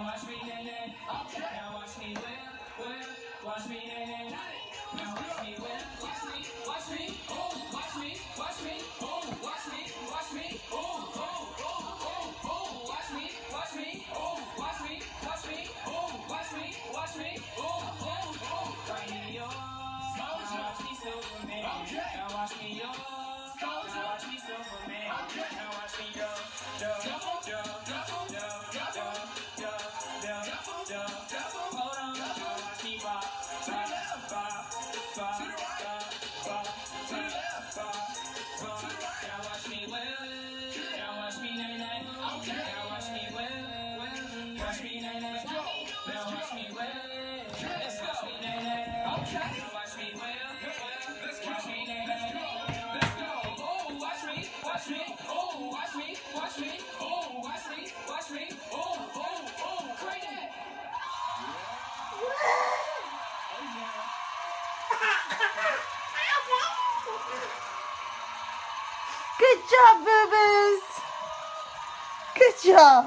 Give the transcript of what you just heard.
Now watch me nae nae. Now watch me whip, whip. Watch me nae nae. Now watch me whip. Watch me, watch me. Oh, watch me, watch me. Oh, watch me, watch me. Oh, oh, oh, oh, oh. Watch me, watch me. Oh, watch me, watch me. Oh, watch me, watch me. Oh, oh, oh. Right here, yo. Now watch me Superman. Now watch me, yo. Now watch me Superman. Good job, boo boos. Good job.